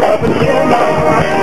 up until now.